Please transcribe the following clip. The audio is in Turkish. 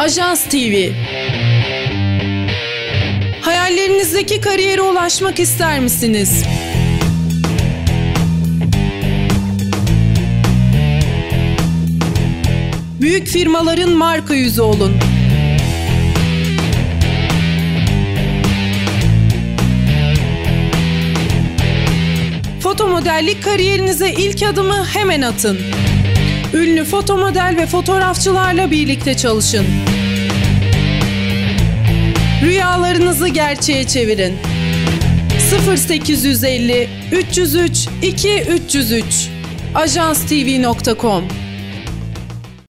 Ajans TV Hayallerinizdeki kariyere ulaşmak ister misiniz? Büyük firmaların marka yüzü olun. Foto modellik kariyerinize ilk adımı hemen atın. Ünlü foto model ve fotoğrafçılarla birlikte çalışın. Rüyalarınızı gerçeğe çevirin. 0850 303 2 303 ajanstv.com